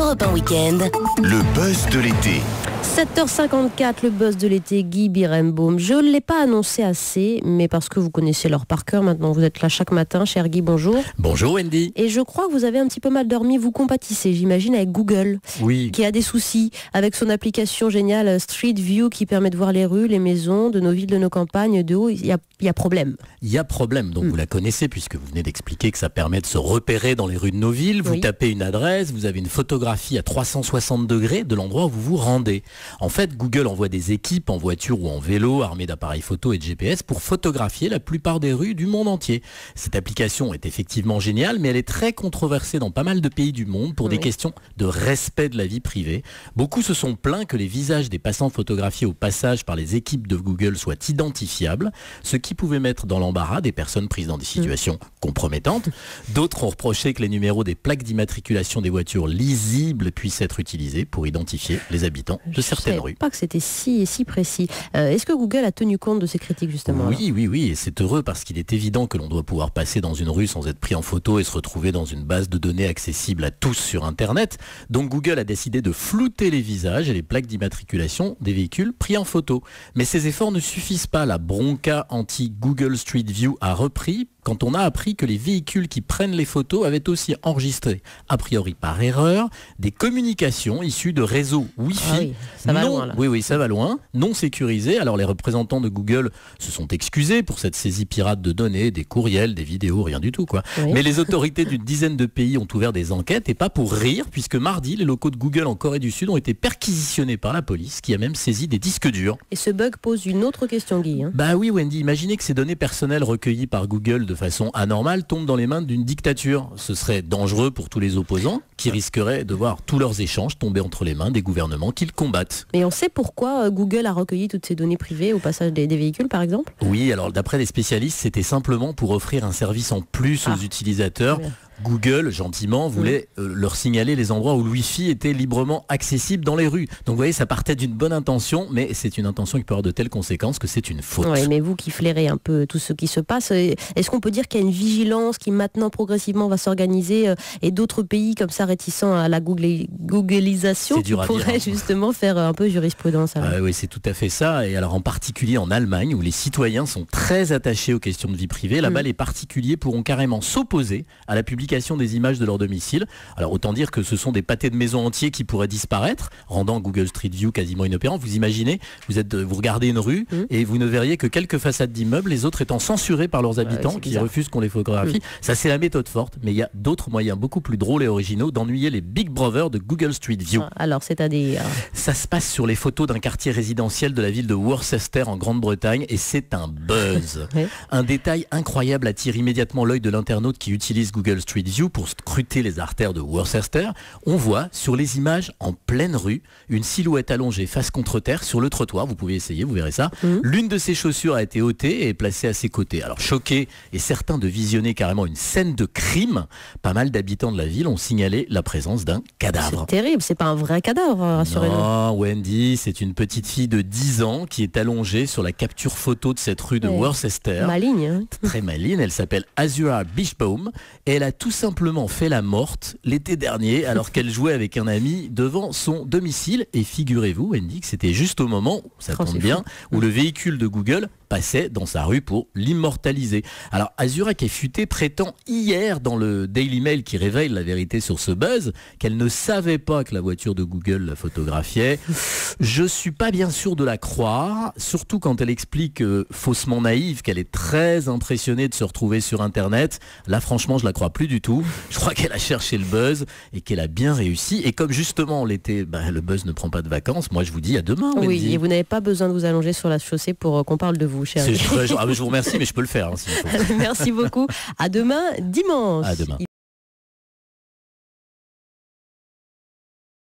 Europe 1 Week-end. Le buzz de l'été. 7h54, le buzz de l'été, Guy Birembaum. Je ne l'ai pas annoncé assez, mais parce que vous connaissez leur par cœur, maintenant vous êtes là chaque matin. Cher Guy, bonjour. Bonjour Wendy. Et je crois que vous avez un petit peu mal dormi, vous compatissez, j'imagine, avec Google, Oui. qui a des soucis avec son application géniale euh, Street View qui permet de voir les rues, les maisons de nos villes, de nos campagnes de haut. Il y a, il y a problème. Il y a problème, donc Mm. vous la connaissez puisque vous venez d'expliquer que ça permet de se repérer dans les rues de nos villes. Vous Oui. tapez une adresse, vous avez une photographie à 360 degrés de l'endroit où vous vous rendez. En fait, Google envoie des équipes en voiture ou en vélo armées d'appareils photo et de GPS pour photographier la plupart des rues du monde entier. Cette application est effectivement géniale, mais elle est très controversée dans pas mal de pays du monde pour des questions de respect de la vie privée. Beaucoup se sont plaints que les visages des passants photographiés au passage par les équipes de Google soient identifiables, ce qui pouvait mettre dans l'embarras des personnes prises dans des situations compromettantes. D'autres ont reproché que les numéros des plaques d'immatriculation des voitures lisibles puissent être utilisés pour identifier les habitants de Je certaines savais rues. pas que c'était si, si précis. Euh, Est-ce que Google a tenu compte de ces critiques, justement Oui, oui, oui, et c'est heureux parce qu'il est évident que l'on doit pouvoir passer dans une rue sans être pris en photo et se retrouver dans une base de données accessible à tous sur Internet. Donc Google a décidé de flouter les visages et les plaques d'immatriculation des véhicules pris en photo. Mais ces efforts ne suffisent pas. La bronca anti-Google Street View a repris quand on a appris que les véhicules qui prennent les photos avaient aussi enregistré, a priori par erreur, des communications issues de réseaux Wi-Fi Ah oui, ça va non, loin, là. Oui, oui, ça va loin, non sécurisé. Alors les représentants de Google se sont excusés pour cette saisie pirate de données, des courriels, des vidéos, rien du tout quoi. Oui. Mais les autorités d'une dizaine de pays ont ouvert des enquêtes et pas pour rire, puisque mardi, les locaux de Google en Corée du Sud ont été perquisitionnés par la police, qui a même saisi des disques durs. Et ce bug pose une autre question, Guy. hein. Bah oui Wendy, imaginez que ces données personnelles recueillies par Google de façon anormale tombent dans les mains d'une dictature. Ce serait dangereux pour tous les opposants qui risqueraient de voir tous leurs échanges tomber entre les mains des gouvernements qu'ils combattent. Mais on sait pourquoi euh, Google a recueilli toutes ces données privées au passage des, des véhicules, par exemple? Oui, alors d'après les spécialistes, c'était simplement pour offrir un service en plus Ah, aux utilisateurs. bien. Google, gentiment, voulait euh, leur signaler les endroits où le Wi-Fi était librement accessible dans les rues. Donc vous voyez, ça partait d'une bonne intention, mais c'est une intention qui peut avoir de telles conséquences que c'est une faute. Oui, mais vous qui flairez un peu tout ce qui se passe, euh, est-ce qu'on peut dire qu'il y a une vigilance qui maintenant progressivement va s'organiser euh, et d'autres pays comme ça réticents à la Google- googlisation qui pourraient hein. justement faire euh, un peu jurisprudence Ah oui, c'est tout à fait ça. Et alors en particulier en Allemagne, où les citoyens sont très attachés aux questions de vie privée, là-bas Mm. les particuliers pourront carrément s'opposer à la publication des images de leur domicile. Alors autant dire que ce sont des pâtés de maisons entiers qui pourraient disparaître, rendant Google Street View quasiment inopérant. Vous imaginez, vous êtes, vous regardez une rue Mm. et vous ne verriez que quelques façades d'immeubles, les autres étant censurées par leurs habitants qui refusent qu'on les photographie. Ça c'est la méthode forte, mais il y a d'autres moyens beaucoup plus drôles et originaux d'ennuyer les Big Brothers de Google Street View. Alors, c'est-à-dire? Ça se passe sur les photos d'un quartier résidentiel de la ville de Worcester en Grande-Bretagne et c'est un buzz. Un détail incroyable attire immédiatement l'œil de l'internaute qui utilise Google Street View pour scruter les artères de Worcester. On voit sur les images en pleine rue une silhouette allongée face contre terre sur le trottoir. Vous pouvez essayer, vous verrez ça. Mhm. L'une de ses chaussures a été ôtée et placée à ses côtés. Alors choqués et certains de visionner carrément une scène de crime, pas mal d'habitants de la ville ont signalé la présence d'un cadavre. c'est terrible, c'est pas un vrai cadavre, euh, rassurez-nous. Non, Wendy, c'est une petite fille de 10 ans qui est allongée sur la capture photo de cette rue de Ouais. Worcester. Maligne. hein. Très maline, elle s'appelle Azura Bishbaum et elle a tout simplement fait la morte l'été dernier alors qu'elle jouait avec un ami devant son domicile. Et figurez-vous Wendy que c'était juste au moment, ça Oh, tombe bien, où le véhicule de Google passait dans sa rue pour l'immortaliser. Alors Azura qui est futée prétend hier dans le Daily Mail qui révèle la vérité sur ce buzz qu'elle ne savait pas que la voiture de Google la photographiait. Je suis pas bien sûr de la croire, surtout quand elle explique euh, faussement naïve qu'elle est très impressionnée de se retrouver sur Internet. Là, franchement, je la crois plus du tout. Je crois qu'elle a cherché le buzz et qu'elle a bien réussi. Et comme justement l'été, bah, le buzz ne prend pas de vacances, moi je vous dis à demain. Oui, Wendy. et vous n'avez pas besoin de vous allonger sur la chaussée pour euh, qu'on parle de vous, cher. Je, ah, je vous remercie, mais je peux le faire. hein. Merci beaucoup. À demain, dimanche. À demain.